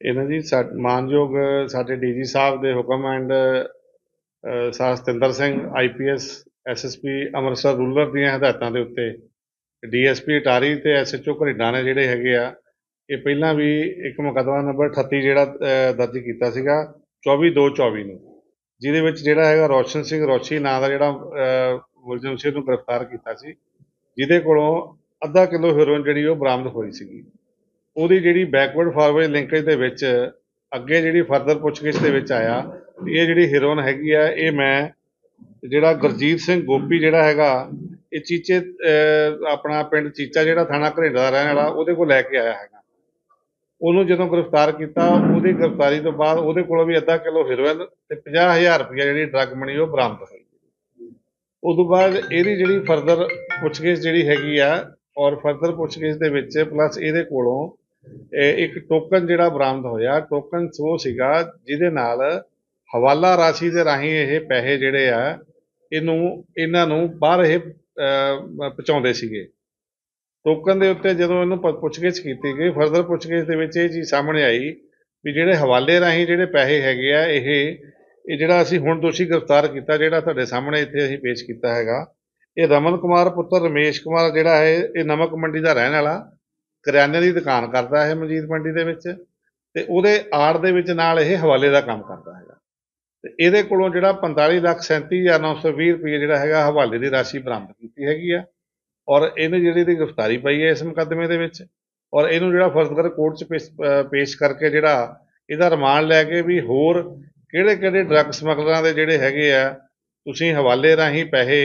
ਇਹਨਾਂ ਜੀ ਸਾ- ਮਾਨਯੋਗ ਸਾਡੇ ਡੀਜੀ ਸਾਹਿਬ ਦੇ ਹੁਕਮ ਐਂਡ ਸਾਹ Satinder Singh IPS SSP Amritsar rural ਦੀਆਂ ਹਦਾਇਤਾਂ ਦੇ ਉੱਤੇ ਡੀਐਸਪੀ ਅਟਾਰੀ ਤੇ ਐਸਐਚਓ ਘਰਿੰਡਾ ਨੇ ਜਿਹੜੇ ਹੈਗੇ ਆ, ਇਹ ਪਹਿਲਾਂ ਵੀ ਇੱਕ ਮੁਕੱਦਮਾ ਨੰਬਰ 38 ਜਿਹੜਾ ਦਰਜ ਕੀਤਾ ਸੀਗਾ 24/2/24 ਨੂੰ, ਜਿਹਦੇ ਵਿੱਚ ਜਿਹੜਾ ਹੈਗਾ ਰੋਸ਼ਨ ਸਿੰਘ ਰੋਸ਼ੀ ਨਾਂ ਦਾ ਜਿਹੜਾ ਮੁਲਜ਼ਮ ਸੀ ਨੂੰ ਗ੍ਰਿਫਤਾਰ ਕੀਤਾ ਸੀ, ਜਿਹਦੇ ਕੋਲੋਂ ਅੱਧਾ ਕਿਲੋ ਹੈਰੋਇਨ ਜਿਹੜੀ ਉਹ ਬਰਾਮਦ ਹੋਈ ਸੀਗੀ। ਉਹਦੀ ਜਿਹੜੀ ਬੈਕਵਰਡ ਫਾਰਵਰਡ ਲਿੰਕੇਜ ਦੇ ਵਿੱਚ, ਅੱਗੇ ਜਿਹੜੀ ਫਰਦਰ ਪੁੱਛਗਿੱਛ ਦੇ ਵਿੱਚ ਆਇਆ ਇਹ ਜਿਹੜੀ ਹੀਰੋਇਨ ਹੈਗੀ ਆ, ਇਹ ਮੈਂ, ਜਿਹੜਾ ਗੁਰਜੀਤ ਸਿੰਘ ਗੋਪੀ ਜਿਹੜਾ ਹੈਗਾ, ਇਹ ਚੀਚੇ ਆਪਣਾ ਪਿੰਡ ਚੀਚਾ ਜਿਹੜਾ ਥਾਣਾ ਘਰੇਡਾ ਦਾ ਰਹਿਣ ਵਾਲਾ, ਉਹਦੇ ਕੋਲ ਲੈ ਕੇ ਆਇਆ ਹੈਗਾ। ਉਹਨੂੰ ਜਦੋਂ ਗ੍ਰਿਫਤਾਰ ਕੀਤਾ, ਉਹਦੀ ਗ੍ਰਿਫਤਾਰੀ ਤੋਂ ਬਾਅਦ ਉਹਦੇ ਕੋਲੋਂ ਵੀ ਅੱਧਾ ਕਿਲੋ ਹੀਰੋਇਨ ਤੇ 50000 ਰੁਪਇਆ ਜਿਹੜੀ ਡਰੱਗ ਮਣੀ ਉਹ ਬਰਾਮਦ ਹੋਈ। ਉਦੋਂ ਬਾਅਦ ਇਹਦੀ ਜਿਹੜੀ ਫਰਦਰ ਪੁੱਛਗਿੱਛ ਜਿਹੜੀ ਹੈਗੀ ਆ ਔਰ ਫਰਦਰ ਪੁੱਛਗਿੱਛ ਦੇ ਵਿੱਚ ਪਲੱਸ ਇਹਦੇ ਕੋਲੋਂ ਇੱਕ ਟੋਕਨ ਜਿਹੜਾ ਬਰਾਮਦ ਹੋਇਆ ਟੋਕਨ ਉਹ ਸੀਗਾ ਜਿਹਦੇ ਨਾਲ ਹਵਾਲਾ ਰਾਸ਼ੀ ਦੇ ਰਾਹੀਂ ਇਹ ਪੈਸੇ ਜਿਹੜੇ ਆ, ਇਹਨੂੰ, ਇਹਨਾਂ ਨੂੰ ਬਾਹਰ ਇਹ ਪਹੁੰਚਾਉਂਦੇ ਸੀਗੇ। ਟੋਕਨ ਦੇ ਉੱਤੇ ਜਦੋਂ ਇਹਨੂੰ ਪ- ਪੁੱਛਗਿੱਛ ਕੀਤੀ ਗਈ ਫਰਦਰ ਪੁੱਛਗਿੱਛ ਦੇ ਵਿੱਚ ਇਹ ਚੀਜ਼ ਸਾਹਮਣੇ ਆਈ ਵੀ ਜਿਹੜੇ ਹਵਾਲੇ ਰਾਹੀਂ ਜਿਹੜੇ ਪੈਸੇ ਹੈਗੇ ਆ, ਇਹ ਇਹ ਜਿਹੜਾ ਅਸੀਂ ਹੁਣ ਦੋਸ਼ੀ ਗ੍ਰਿਫਤਾਰ ਕੀਤਾ, ਜਿਹੜਾ ਤੁਹਾਡੇ ਸਾਹਮਣੇ ਇੱਥੇ ਅਸੀਂ ਪੇਸ਼ ਕੀਤਾ ਹੈਗਾ ਇਹ ਰਮਨ ਕੁਮਾਰ ਪੁੱਤਰ, ਰਮੇਸ਼ ਕੁਮਾਰ ਜਿਹੜਾ ਹੈ ਇਹ ਨਮਕ ਮੰਡੀ ਦਾ ਰਹਿਣ ਵਾਲਾ, ਕਰਿਆਨੇ ਦੀ ਦੁਕਾਨ ਕਰਦਾ ਹੈ ਮਜੀਦ ਮੰਡੀ ਦੇ ਵਿੱਚ ਤੇ ਉਹਦੇ ਆੜ ਦੇ ਵਿੱਚ ਨਾਲ ਇਹ ਹਵਾਲੇ ਦਾ ਕੰਮ ਕਰਦਾ ਹੈਗਾ। ਤੇ ਇਹਦੇ ਕੋਲੋਂ ਜਿਹੜਾ 45 ਲੱਖ 37920 ਰੁਪਏ ਜਿਹੜਾ ਹੈਗਾ ਹਵਾਲੇ ਦੀ ਰਾਸ਼ੀ ਬਰਾਮਦ ਕੀਤੀ ਹੈਗੀ ਆ ਔਰ ਇਹਨੇ ਜਿਹੜੀ ਦੀ ਗ੍ਰਿਫਤਾਰੀ ਪਈ ਹੈ ਇਸ ਮੁਕੱਦਮੇ ਦੇ ਵਿੱਚ ਔਰ ਇਹਨੂੰ ਜਿਹੜਾ ਫਰਜ਼ਗਰ ਕੋਰਟ 'ਚ ਪੇਸ਼ ਪੇਸ਼ ਕਰਕੇ ਜਿਹੜਾ ਇਹਦਾ ਰਿਮਾਂਡ ਲੈ ਕੇ ਵੀ ਹੋਰ ਕਿਹੜੇ ਕਿਹੜੇ ਡਰੱਗ ਸਮਗਲਰਾਂ ਦੇ ਜਿਹੜੇ ਹੈਗੇ ਆ, ਤੁਸੀਂ ਹਵਾਲੇ ਰਾਹੀਂ ਪੈਸੇ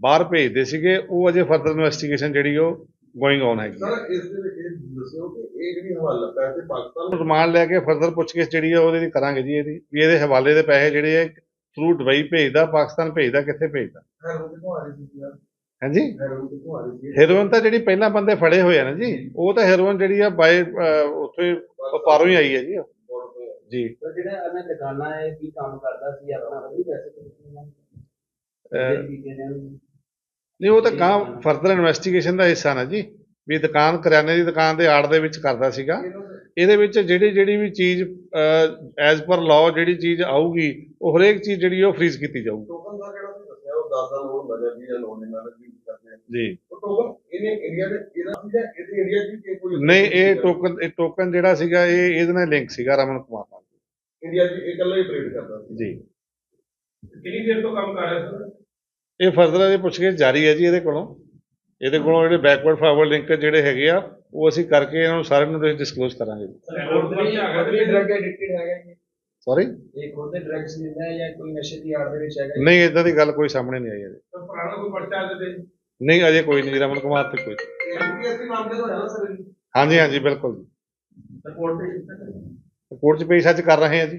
ਬਾਹਰ ਭੇਜਦੇ ਸੀਗੇ ਉਹ ਅਜੇ ਫਰਦਰ ਇਨਵੈਸਟੀਗੇਸ਼ਨ ਜਿਹੜੀ ਉਹ ਗੋਇੰਗ ਔਨ ਹੈਗੀ। ਸਰ ਇਸ ਦੇ ਵਿੱਚ ਇਹ ਦੱਸਿਓ ਕਿ ਇਹ ਜਿਹੜੀ ਹਵਾਲਾ ਪੈਸੇ ਪਾਕਿਸਤਾਨ ਰਿਮਾਂਡ ਲੈ ਕੇ ਫਰਦਰ ਪੁੱਛਗਿੱਛ ਜਿਹੜੀ ਆ ਉਹਦੀ ਕਰਾਂਗੇ ਜੀ ਇਹਦੀ ਵੀ ਇਹਦੇ ਹਵਾਲੇ ਦੇ ਪੈਸੇ ਜਿਹੜੇ ਆ ਥਰੂ ਦੁਬਈ ਭੇਜਦਾ ਪਾਕਿਸਤਾਨ ਭੇਜਦਾ ਕਿੱਥੇ ਭੇਜਦਾ? ਹੈਰੋਨ ਕਿੱਥੋਂ ਆ ਰਹੀ ਸੀ ਯਾਰ? ਹਾਂਜੀ? ਹੈਰੋਨ ਕਿੱਥੋਂ ਆ ਰਹੀ ਸੀ? ਹੈਰੋਇਨ ਤਾਂ ਜਿਹੜੀ ਪਹਿਲਾਂ ਬੰਦੇ ਫੜੇ ਹੋਏ ਆ ਨਾ ਜੀ ਉਹ ਤਾਂ ਹੈਰੋਇਨ ਜਿਹੜੀ ਆ ਬਾਏ ਉੱਥੇ ਪਾਰੋਂ ਹੀ ਆਈ ਹੈ ਜੀ। ਜੀ। ਜਿਹੜਾ ਇਹਨਾਂ ਦੁਕਾਨਾਂ ਹੈ ਕੀ ਕੰਮ ਕਰਦਾ ਸੀ? ਆਪਣਾ ਕੀਤੇ ਨੇ ਨਹੀਂ ਉਹ ਤਾਂ ਕਾਂ ਫਰਦਰ ਇਨਵੈਸਟੀਗੇਸ਼ਨ ਦਾ ਹਿੱਸਾ ਨਾ ਜੀ। ਵੀ ਦੁਕਾਨ ਕਰਿਆਨੇ ਦੀ ਦੁਕਾਨ ਦੇ ਆੜ ਦੇ ਵਿੱਚ ਕਰਦਾ ਸੀਗਾ। ਇਹਦੇ ਵਿੱਚ ਜਿਹੜੀ ਜਿਹੜੀ ਵੀ ਚੀਜ਼ ਐਜ਼ ਪਰ ਲਾਅ ਜਿਹੜੀ ਚੀਜ਼ ਆਊਗੀ ਉਹ ਹਰੇਕ ਚੀਜ਼ ਜਿਹੜੀ ਉਹ ਫ੍ਰੀਜ਼ ਕੀਤੀ ਜਾਊਗੀ। ਟੋਕਨ ਦਾ ਜਿਹੜਾ ਤੁਸੀਂ ਦੱਸਿਆ ਉਹ 10 ਦਾ ਲੋਨ ਹੁੰਦਾ ਜਾਂ 20 ਦਾ ਲੋਨ ਇਹਨਾਂ ਨੇ ਵੀ ਕਰਦੇ ਆ। ਜੀ। ਉਹ ਟੋਕਨ ਇਹਨੇ ਇੰਡੀਆ ਦੇ ਇਹਦਾ ਸੀ ਜਾਂ ਇਹਦੇ ਇੰਡੀਆ 'ਚ ਵੀ ਕੋਈ ਨਹੀਂ ਇਹ ਟੋਕਨ ਇਹ ਟੋਕਨ ਜਿਹੜਾ ਸੀਗਾ ਇਹ ਇਹਦੇ ਨਾਲ ਲਿੰਕ ਸੀਗਾ ਰਮਨ ਕੁਮਾਰ ਨਾਲ। ਇੰਡੀਆ ਇਹ ਇਕੱਲਾ ਹੀ ਟ੍ਰੇਡ ਕਰਦਾ ਸੀ। ਜੀ। ਕਿੰਨੀ ਦੇਰ ਤੋਂ ਕੰਮ ਕਰ ਰਿਹਾ ਸਰ ਇਹ ਫਰਦਰ ਅਜੇ ਪੁੱਛਗਿੱਛ ਜਾਰੀ ਹੈ ਜੀ ਇਹਦੇ ਕੋਲੋਂ। ਇਹਦੇ ਕੋਲੋਂ ਜਿਹੜੇ ਬੈਕਵਰਡ ਫਾਰਵਰਡ ਲਿੰਕ ਜਿਹੜੇ ਹੈਗੇ ਆ ਉਹ ਅਸੀਂ ਕਰਕੇ ਇਹਨਾਂ ਨੂੰ ਸਾਰਿਆਂ ਨੂੰ ਡਿਸਕਲੋਜ਼ ਕਰਾਂਗੇ। ਸੌਰੀ ਇਹ ਖੁਦ ਡਰਗਸ ਲੈਂਦਾ ਹੈ ਜਾਂ ਕੋਈ ਨਸ਼ੇ ਦੀ ਆੜ ਦੇ ਵਿੱਚ ਹੈਗਾ ਨਹੀਂ ਇਦਾਂ ਦੀ ਗੱਲ ਕੋਈ ਸਾਹਮਣੇ ਨਹੀਂ ਆਈ ਅਜੇ ਪੁਰਾਣਾ ਕੋਈ ਪਰਚਾ ਦੇ ਦੇ ਨਹੀਂ ਅਜੇ ਕੋਈ ਨਹੀਂ ਰਮਨ ਕੁਮਾਰ ਤੇ ਕੋਈ। ਐਮਪੀਐਸਸੀ ਮਾਮਲੇ ਤੋਂ ਹੈ ਨਾ ਸਰ? ਹਾਂਜੀ ਹਾਂਜੀ ਬਿਲਕੁਲ ਜੀ। ਰਿਪੋਰਟ ਤੇ ਕੋਰਟ 'ਚ ਪੇਸ਼ ਅੱਜ ਕਰ ਰਹੇ ਹਾਂ ਜੀ।